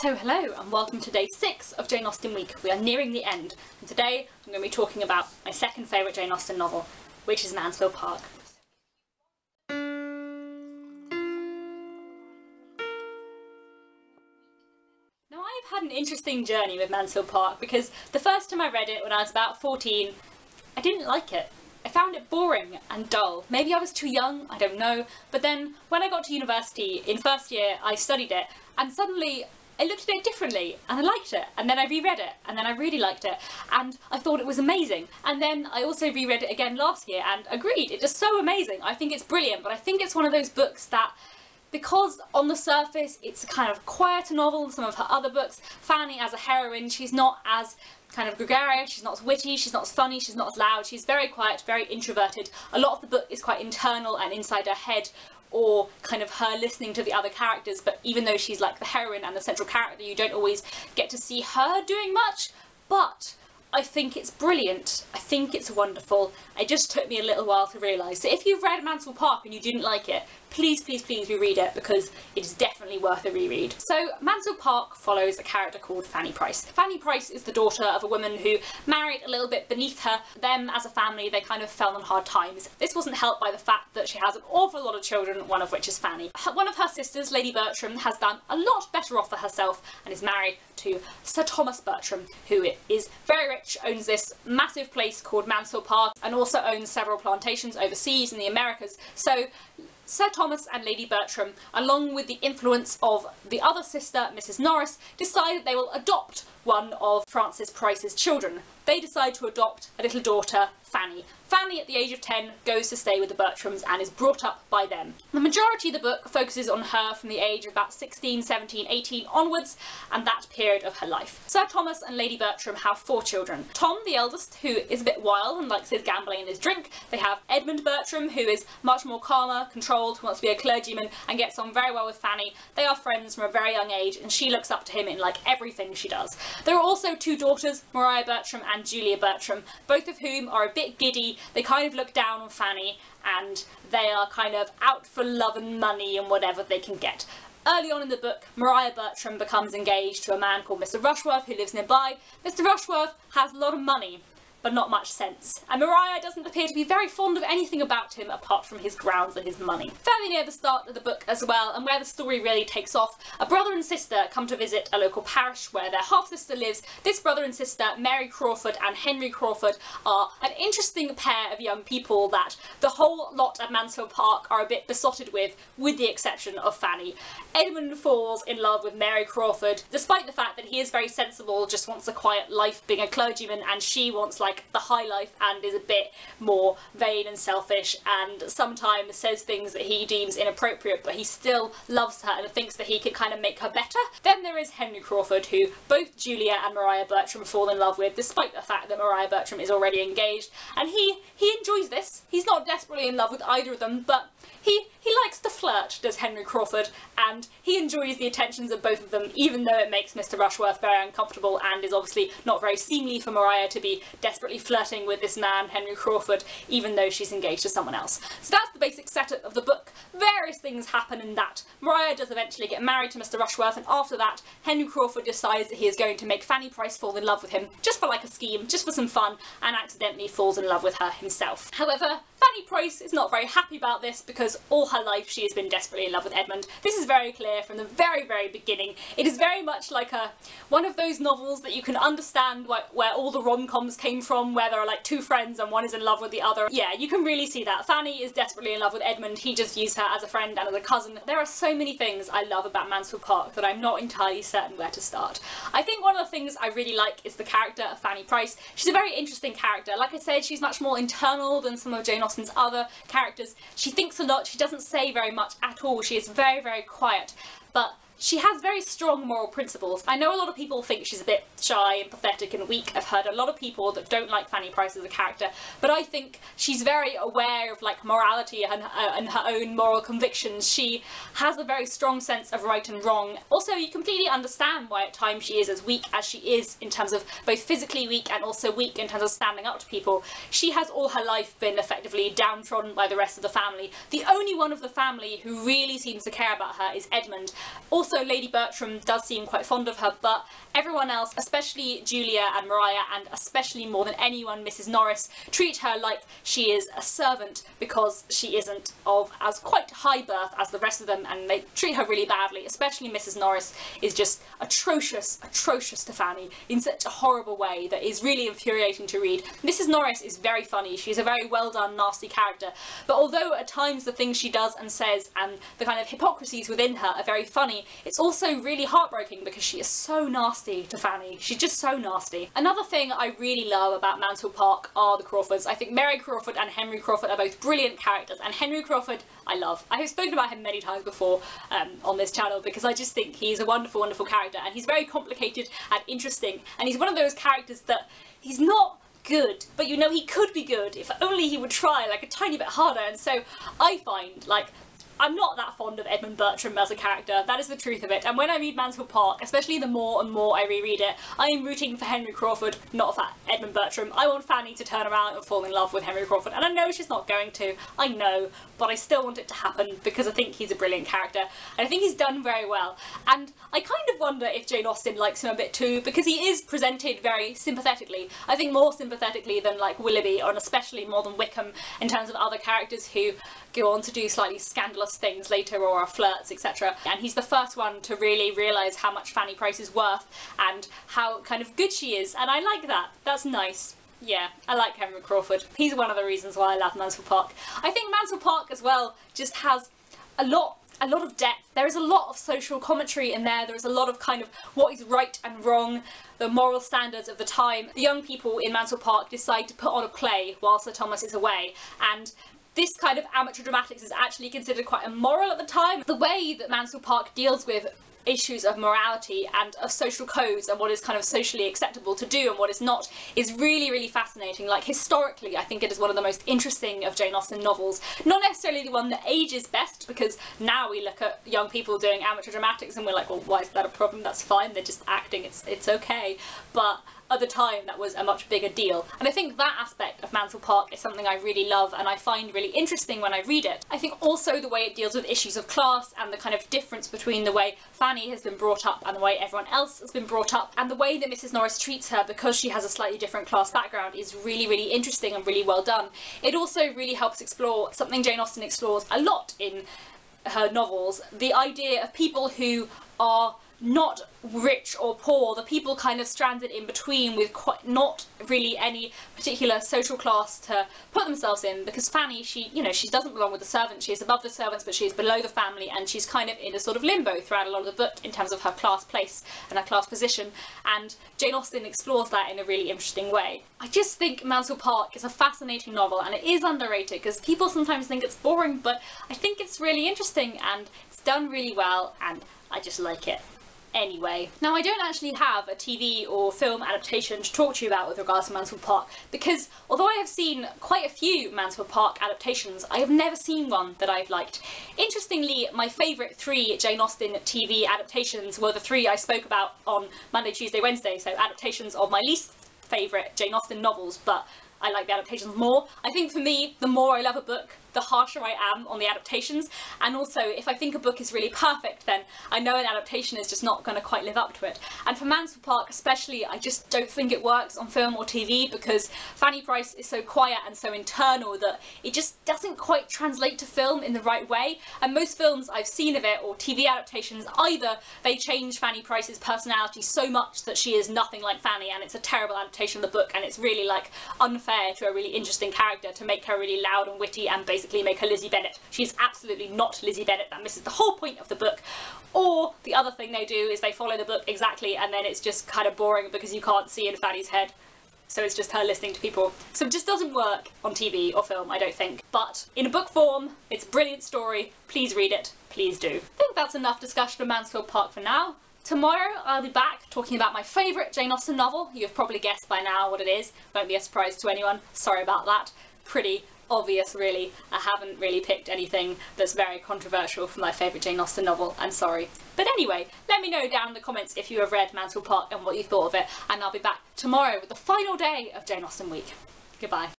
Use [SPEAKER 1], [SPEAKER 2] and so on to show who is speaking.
[SPEAKER 1] So hello and welcome to day 6 of Jane Austen Week. We are nearing the end and today I'm going to be talking about my second favourite Jane Austen novel, which is Mansfield Park. Now I've had an interesting journey with Mansfield Park because the first time I read it when I was about 14, I didn't like it. I found it boring and dull. Maybe I was too young, I don't know. But then when I got to university in first year, I studied it and suddenly I looked at it differently and I liked it and then I reread it and then I really liked it and I thought it was amazing and then I also reread it again last year and agreed it is just so amazing I think it's brilliant but I think it's one of those books that because on the surface it's a kind of quieter novel than some of her other books Fanny as a heroine she's not as kind of gregarious, she's not as witty, she's not as funny, she's not as loud, she's very quiet, very introverted. A lot of the book is quite internal and inside her head or kind of her listening to the other characters but even though she's like the heroine and the central character you don't always get to see her doing much but I think it's brilliant. I think it's wonderful. It just took me a little while to realise. So if you've read Mansfield Park and you didn't like it, please, please, please reread it because it is definitely worth a reread. So Mansfield Park follows a character called Fanny Price. Fanny Price is the daughter of a woman who married a little bit beneath her. Them as a family, they kind of fell on hard times. This wasn't helped by the fact that she has an awful lot of children, one of which is Fanny. One of her sisters, Lady Bertram, has done a lot better off for herself and is married to Sir Thomas Bertram, who is very rich, owns this massive place called Mansfield Park and also owns several plantations overseas in the Americas. So Sir Thomas and Lady Bertram, along with the influence of the other sister, Mrs Norris, decide that they will adopt one of Frances Price's children. They decide to adopt a little daughter, Fanny. Fanny, at the age of 10, goes to stay with the Bertrams and is brought up by them. The majority of the book focuses on her from the age of about 16, 17, 18 onwards, and that period of her life. Sir Thomas and Lady Bertram have four children. Tom, the eldest, who is a bit wild and likes his gambling and his drink. They have Edmund Bertram, who is much more calmer, controlled, wants to be a clergyman, and gets on very well with Fanny. They are friends from a very young age, and she looks up to him in like everything she does. There are also two daughters, Maria Bertram and Julia Bertram, both of whom are a bit giddy. They kind of look down on Fanny and they are kind of out for love and money and whatever they can get. Early on in the book, Maria Bertram becomes engaged to a man called Mr Rushworth who lives nearby. Mr Rushworth has a lot of money but not much sense. And Maria doesn't appear to be very fond of anything about him apart from his grounds and his money. Fairly near the start of the book as well, and where the story really takes off, a brother and sister come to visit a local parish where their half-sister lives. This brother and sister, Mary Crawford and Henry Crawford, are an interesting pair of young people that the whole lot at Mansfield Park are a bit besotted with, with the exception of Fanny. Edmund falls in love with Mary Crawford, despite the fact that he is very sensible, just wants a quiet life being a clergyman, and she wants like like the high life and is a bit more vain and selfish and sometimes says things that he deems inappropriate but he still loves her and thinks that he could kind of make her better. Then there is Henry Crawford who both Julia and Maria Bertram fall in love with despite the fact that Maria Bertram is already engaged and he he enjoys this. He's not desperately in love with either of them but he, he likes to flirt, does Henry Crawford, and he enjoys the attentions of both of them, even though it makes Mr Rushworth very uncomfortable and is obviously not very seemly for Maria to be desperately flirting with this man, Henry Crawford, even though she's engaged to someone else. So that's the basic setup of the book. Various things happen in that. Maria does eventually get married to Mr Rushworth, and after that, Henry Crawford decides that he is going to make Fanny Price fall in love with him, just for like a scheme, just for some fun, and accidentally falls in love with her himself. However, Fanny Price is not very happy about this because all her life she has been desperately in love with Edmund. This is very clear from the very, very beginning. It is very much like a one of those novels that you can understand where, where all the rom-coms came from, where there are like two friends and one is in love with the other. Yeah, you can really see that. Fanny is desperately in love with Edmund. He just views her as a friend and as a cousin. There are so many things I love about Mansfield Park that I'm not entirely certain where to start. I think one of the things I really like is the character of Fanny Price. She's a very interesting character. Like I said, she's much more internal than some of Jane Austen's other characters. She thinks a lot, she say very much at all, she is very, very quiet. But she has very strong moral principles. I know a lot of people think she's a bit shy and pathetic and weak. I've heard a lot of people that don't like Fanny Price as a character, but I think she's very aware of like morality and, uh, and her own moral convictions. She has a very strong sense of right and wrong. Also, you completely understand why at times she is as weak as she is in terms of both physically weak and also weak in terms of standing up to people. She has all her life been effectively downtrodden by the rest of the family. The only one of the family who really seems to care about her is Edmund. Also, Also, Lady Bertram does seem quite fond of her, but everyone else, especially Julia and Maria, and especially more than anyone, Mrs. Norris, treat her like she is a servant because she isn't of as quite high birth as the rest of them, and they treat her really badly. Especially Mrs. Norris is just atrocious, atrocious to Fanny in such a horrible way that is really infuriating to read. Mrs. Norris is very funny. She's a very well done, nasty character, but although at times the things she does and says and the kind of hypocrisies within her are very funny, it's also really heartbreaking because she is so nasty to Fanny. She's just so nasty. Another thing I really love about Mansfield Park are the Crawfords. I think Mary Crawford and Henry Crawford are both brilliant characters, and Henry Crawford I love. I have spoken about him many times before um, on this channel because I just think he's a wonderful, wonderful character, and he's very complicated and interesting, and he's one of those characters that he's not good, but you know he could be good if only he would try like a tiny bit harder. And so I find like I'm not that fond of Edmund Bertram as a character, that is the truth of it, and when I read Mansfield Park, especially the more and more I reread it, I am rooting for Henry Crawford, not for Edmund Bertram. I want Fanny to turn around and fall in love with Henry Crawford, and I know she's not going to, I know, but I still want it to happen because I think he's a brilliant character, and I think he's done very well. And I kind of wonder if Jane Austen likes him a bit too, because he is presented very sympathetically. I think more sympathetically than like Willoughby, or especially more than Wickham, in terms of other characters who go on to do slightly scandalous things later or are flirts, etc. And he's the first one to really realise how much Fanny Price is worth and how kind of good she is, and I like that. That's nice. Yeah, I like Henry Crawford. He's one of the reasons why I love Mansfield Park. I think Mansfield Park as well just has a lot a lot of depth. There is a lot of social commentary in there. There is a lot of kind of what is right and wrong, the moral standards of the time. The young people in Mansfield Park decide to put on a play while Sir Thomas is away, and this kind of amateur dramatics is actually considered quite immoral at the time. The way that Mansfield Park deals with issues of morality and of social codes and what is kind of socially acceptable to do and what is not is really really fascinating. Like historically I think it is one of the most interesting of Jane Austen novels. Not necessarily the one that ages best because now we look at young people doing amateur dramatics and we're like well why is that a problem? That's fine. They're just acting. It's it's okay. But at the time that was a much bigger deal. And I think that aspect of Mansfield Park is something I really love and I find really interesting when I read it. I think also the way it deals with issues of class and the kind of difference between the way Fanny has been brought up and the way everyone else has been brought up and the way that Mrs Norris treats her because she has a slightly different class background is really really interesting and really well done. It also really helps explore something Jane Austen explores a lot in her novels, the idea of people who are not rich or poor, the people kind of stranded in between with quite not really any particular social class to put themselves in because Fanny, she, you know, she doesn't belong with the servants, she is above the servants but she is below the family and she's kind of in a sort of limbo throughout a lot of the book in terms of her class place and her class position. And Jane Austen explores that in a really interesting way. I just think Mansfield Park is a fascinating novel and it is underrated because people sometimes think it's boring but I think it's really interesting and it's done really well and I just like it anyway. Now I don't actually have a TV or film adaptation to talk to you about with regards to Mansfield Park because although I have seen quite a few Mansfield Park adaptations, I have never seen one that I've liked. Interestingly, my favourite three Jane Austen TV adaptations were the three I spoke about on Monday, Tuesday, Wednesday, so adaptations of my least favourite Jane Austen novels, but I like the adaptations more. I think for me, the more I love a book, the harsher I am on the adaptations. And also, if I think a book is really perfect, then I know an adaptation is just not going to quite live up to it. And for Mansfield Park especially, I just don't think it works on film or TV because Fanny Price is so quiet and so internal that it just doesn't quite translate to film in the right way. And most films I've seen of it, or TV adaptations, either they change Fanny Price's personality so much that she is nothing like Fanny and it's a terrible adaptation of the book and it's really like unfair to a really interesting character to make her really loud and witty and basically basically make her Lizzie Bennet. She's absolutely not Lizzie Bennet, that misses the whole point of the book. Or the other thing they do is they follow the book exactly and then it's just kind of boring because you can't see in Fanny's head. So it's just her listening to people. So it just doesn't work on TV or film, I don't think. But in a book form, it's a brilliant story. Please read it. Please do. I think that's enough discussion of Mansfield Park for now. Tomorrow I'll be back talking about my favourite Jane Austen novel. You've probably guessed by now what it is. Won't be a surprise to anyone. Sorry about that. Pretty obvious really. I haven't really picked anything that's very controversial for my favourite Jane Austen novel, I'm sorry. But anyway, let me know down in the comments if you have read Mansfield Park and what you thought of it, and I'll be back tomorrow with the final day of Jane Austen week. Goodbye.